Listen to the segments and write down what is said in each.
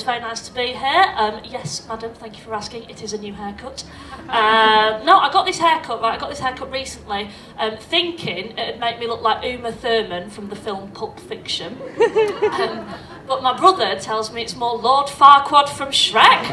very nice to be here. Um, yes, madam, thank you for asking. It is a new haircut. Um, no, I got this haircut, right, I got this haircut recently, um, thinking it'd make me look like Uma Thurman from the film Pulp Fiction. Um, but my brother tells me it's more Lord Farquaad from Shrek.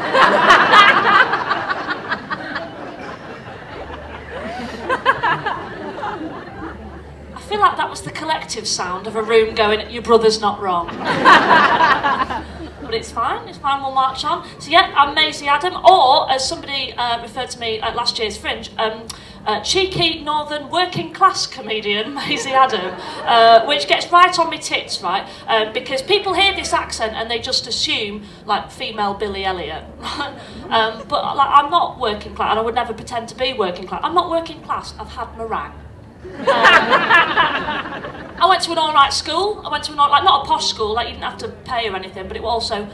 I feel like that was the collective sound of a room going, your brother's not wrong. but it's fine, it's fine, we'll march on. So yeah, I'm Maisie Adam, or as somebody uh, referred to me at last year's Fringe, um, uh, cheeky northern working class comedian Maisie Adam, uh, which gets right on my tits, right? Um, because people hear this accent and they just assume like female Billy Elliot. um, but like, I'm not working class, and I would never pretend to be working class. I'm not working class. I've had meringue. Um, went to an all right school. I went to an all, like not a posh school, like you didn't have to pay or anything, but it was also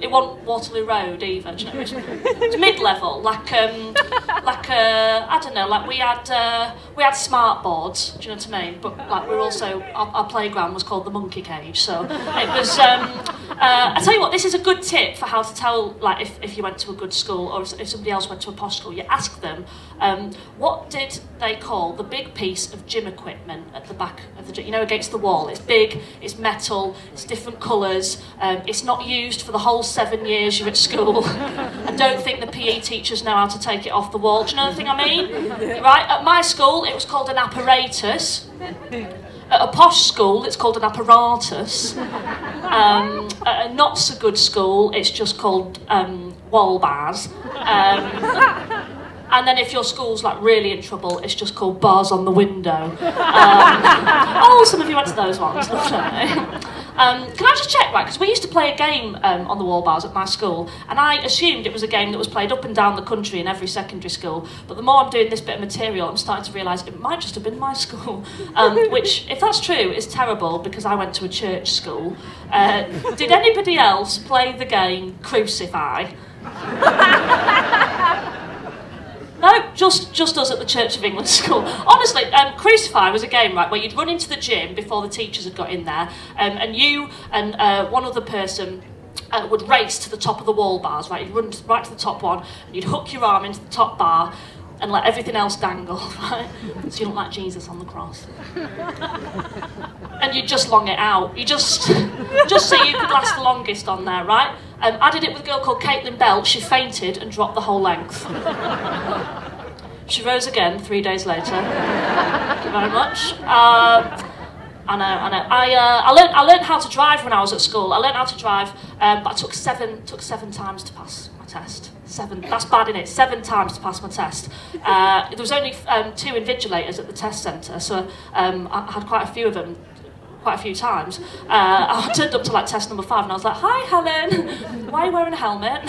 it wasn't Waterloo Road either. Do you know? It was, it mid-level, like um, like uh, I don't know, like we had uh, we had smart boards. Do you know what I mean? But like we are also our, our playground was called the monkey cage, so it was. Um, uh, I tell you what, this is a good tip for how to tell like if, if you went to a good school or if somebody else went to a posh school. You ask them, um, what did they call the big piece of gym equipment at the back of the gym? You know, against the wall. It's big, it's metal, it's different colours. Um, it's not used for the whole seven years you're at school. I don't think the PE teachers know how to take it off the wall. Do you know the thing I mean? Right? At my school, it was called an apparatus. At a posh school, it's called an apparatus. Um, at a not so good school, it's just called um, wall bars. Um, and then if your school's like really in trouble, it's just called bars on the window. Um, oh, some of you went to those ones, lovely. Um, can I just check, right, because we used to play a game um, on the wall bars at my school, and I assumed it was a game that was played up and down the country in every secondary school, but the more I'm doing this bit of material, I'm starting to realise it might just have been my school, um, which, if that's true, is terrible, because I went to a church school. Uh, did anybody else play the game Crucify? No, just just us at the Church of England school. Honestly, um, Crucify was a game, right, where you'd run into the gym before the teachers had got in there, um, and you and uh, one other person uh, would race to the top of the wall bars, right? You'd run right to the top one, and you'd hook your arm into the top bar, and let everything else dangle, right? So you look like Jesus on the cross. and you just long it out. You just, just so you could last the longest on there, right? Um, I did it with a girl called Caitlin Bell. She fainted and dropped the whole length. she rose again three days later. Thank you very much. Uh, I know, I know. I, uh, I, learned, I learned how to drive when I was at school. I learned how to drive, um, but I took seven, took seven times to pass my test. Seven, that's bad in it, seven times to pass my test. Uh, there was only um, two invigilators at the test centre, so um, I had quite a few of them quite a few times. Uh, I turned up to like test number five and I was like, hi Helen, why are you wearing a helmet?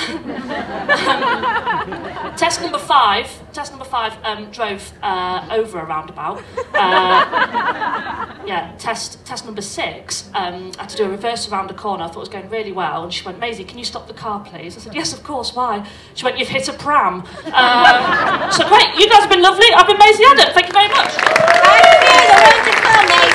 um, test number five, test number five um, drove uh, over a roundabout. Uh, yeah, test test number six, um, I had to do a reverse around a corner, I thought it was going really well, and she went, Maisie, can you stop the car please? I said, yes, of course, why? She went, you've hit a pram. Um, so great, you guys have been lovely, I've been Maisie Adam, thank you very much. Thank you,